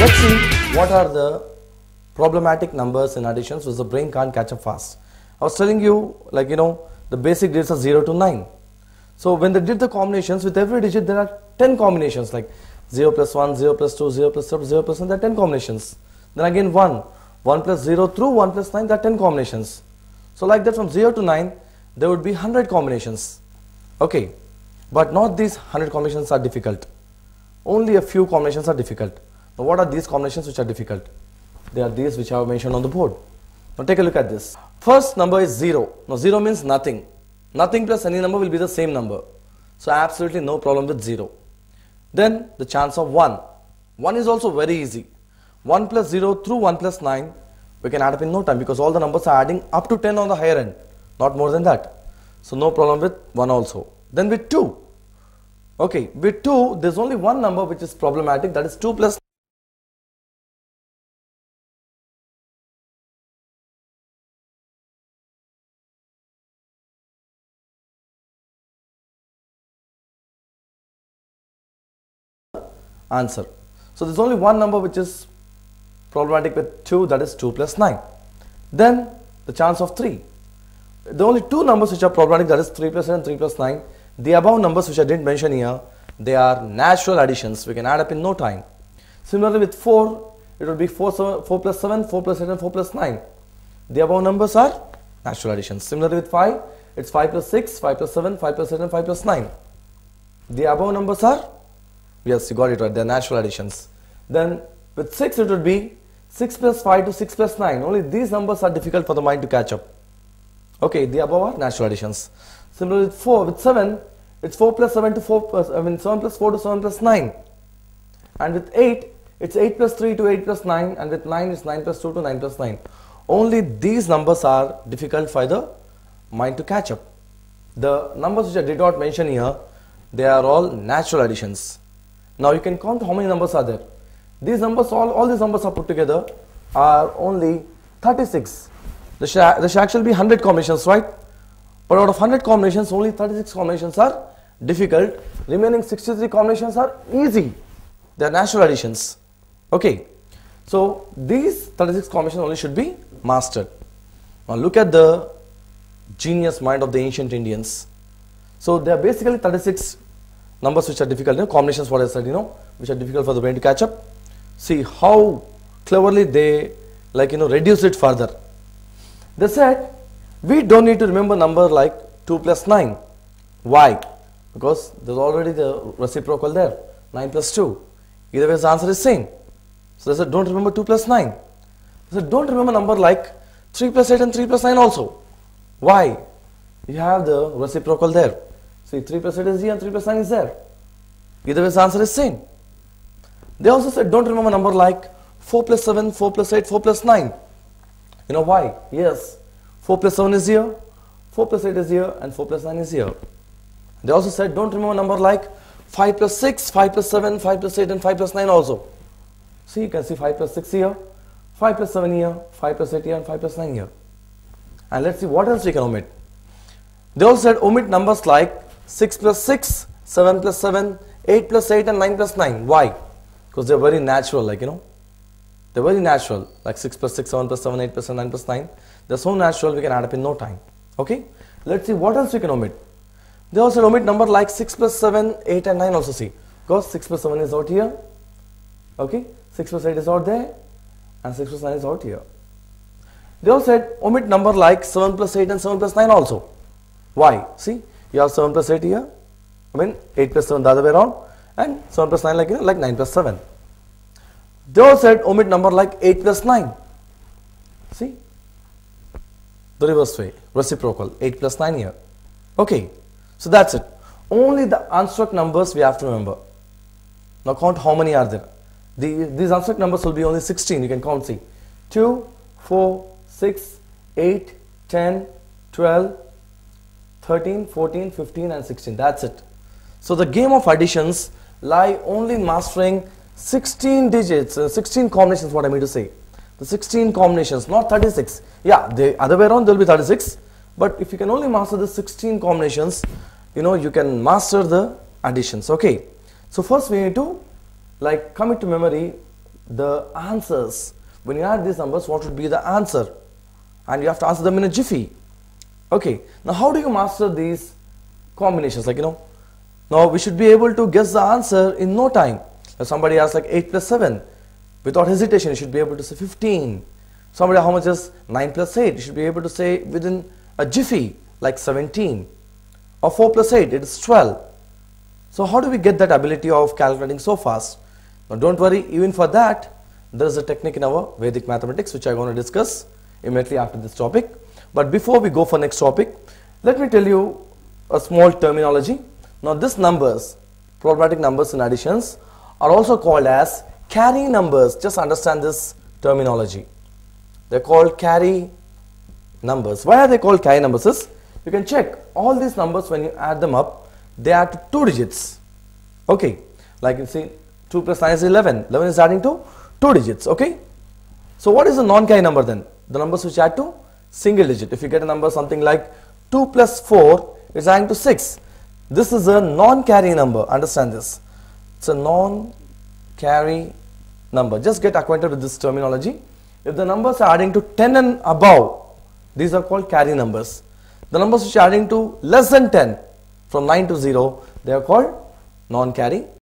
Let's see what are the problematic numbers in additions which the brain can't catch up fast. I was telling you, like, you know, the basic digits are 0 to 9. So when they did the combinations, with every digit there are 10 combinations, like 0 plus 1, 0 plus 2, 0 plus 3, 0 plus 1, there are 10 combinations. Then again 1, 1 plus 0 through 1 plus 9, there are 10 combinations. So like that from 0 to 9, there would be 100 combinations. Okay, but not these 100 combinations are difficult. Only a few combinations are difficult. Now what are these combinations which are difficult? They are these which I have mentioned on the board. Now take a look at this. First number is 0. Now 0 means nothing. Nothing plus any number will be the same number. So absolutely no problem with 0. Then the chance of 1. 1 is also very easy. 1 plus 0 through 1 plus 9 we can add up in no time because all the numbers are adding up to 10 on the higher end. Not more than that. So no problem with 1 also. Then with 2. Okay, with 2 there's only one number which is problematic that is 2 plus answer. So there's only one number which is problematic with 2 that is 2 plus 9. Then the chance of 3. The only two numbers which are problematic that is 3 plus 8 and 3 plus 9. The above numbers which I didn't mention here they are natural additions we can add up in no time. Similarly with 4 it will be 4, 7, 4 plus 7, 4 plus 8 and 4 plus 9. The above numbers are natural additions. Similarly with 5 it's 5 plus 6, 5 plus 7, 5 plus 8 and 5 plus 9. The above numbers are Yes, you got it right. They're natural additions. Then with 6 it would be 6 plus 5 to 6 plus 9. Only these numbers are difficult for the mind to catch up. Okay, the above are natural additions. Similarly with 4, with 7, it's 4 plus 7 to 4 plus, I mean 7 plus 4 to 7 plus 9. And with 8, it's 8 plus 3 to 8 plus 9. And with 9, it's 9 plus 2 to 9 plus 9. Only these numbers are difficult for the mind to catch up. The numbers which I did not mention here, they are all natural additions. Now you can count how many numbers are there. These numbers, all, all these numbers are put together are only 36. There should, there should actually be 100 combinations, right? But out of 100 combinations, only 36 combinations are difficult. Remaining 63 combinations are easy. They are natural additions. Okay. So these 36 combinations only should be mastered. Now look at the genius mind of the ancient Indians. So they are basically 36 numbers which are difficult, you know, combinations what I said, you know, which are difficult for the brain to catch up. See how cleverly they like, you know, reduce it further. They said, we don't need to remember number like 2 plus 9. Why? Because there's already the reciprocal there, 9 plus 2. Either way the answer is same. So they said, don't remember 2 plus 9. They said, don't remember number like 3 plus 8 and 3 plus 9 also. Why? You have the reciprocal there. See, 3 plus 8 is here and 3 plus 9 is there. Either way, the answer is same. They also said, don't remember number like 4 plus 7, 4 plus 8, 4 plus 9. You know why? Yes, 4 plus 7 is here, 4 plus 8 is here, and 4 plus 9 is here. They also said, don't remember a number like 5 plus 6, 5 plus 7, 5 plus 8, and 5 plus 9 also. See, you can see 5 plus 6 here, 5 plus 7 here, 5 plus 8 here, and 5 plus 9 here. And let's see what else we can omit. They also said omit numbers like 6 plus 6, 7 plus 7, 8 plus 8 and 9 plus 9. Why? Because they're very natural like you know. They're very natural like 6 plus 6, 7 plus 7, 8 plus 7, 9 plus 9. They're so natural we can add up in no time. Okay. Let's see what else we can omit. They also omit number like 6 plus 7, 8 and 9 also see. Because 6 plus 7 is out here. Okay. 6 plus 8 is out there. And 6 plus 9 is out here. They also said omit number like 7 plus 8 and 7 plus 9 also. Why? See, you have 7 plus 8 here. I mean 8 plus 7 the other way around. And 7 plus 9 like, like 9 plus 7. They also said omit number like 8 plus 9. See? The reverse way, reciprocal, 8 plus 9 here. Okay, so that's it. Only the unstruck numbers we have to remember. Now count how many are there. The, these unstruck numbers will be only 16, you can count, see. 2, 4, 6, 8, 10, 12, 13, 14, 15 and 16. That's it. So the game of additions lie only in mastering 16 digits, uh, 16 combinations what I mean to say. The 16 combinations, not 36. Yeah, the other way around there will be 36. But if you can only master the 16 combinations, you know, you can master the additions. Okay. So first we need to like commit to memory the answers. When you add these numbers, what would be the answer? And you have to answer them in a jiffy. Okay, now how do you master these combinations? Like, you know, now we should be able to guess the answer in no time. If somebody asks like 8 plus 7, without hesitation, you should be able to say 15. Somebody, how much is 9 plus 8? You should be able to say within a jiffy, like 17. Or 4 plus 8, it is 12. So how do we get that ability of calculating so fast? Now don't worry, even for that, there is a technique in our Vedic mathematics which I am going to discuss immediately after this topic. But before we go for next topic, let me tell you a small terminology. Now these numbers, problematic numbers and additions are also called as carry numbers. Just understand this terminology. They're called carry numbers. Why are they called carry numbers? Is you can check all these numbers when you add them up, they are to two digits. Okay, like you see 2 plus 9 is 11. 11 is adding to two digits. Okay, so what is the non-carry number then? The numbers which add to single digit. If you get a number something like 2 plus 4 is adding to 6. This is a non-carry number. Understand this. It's a non-carry number. Just get acquainted with this terminology. If the numbers are adding to 10 and above, these are called carry numbers. The numbers which are adding to less than 10, from 9 to 0, they are called non-carry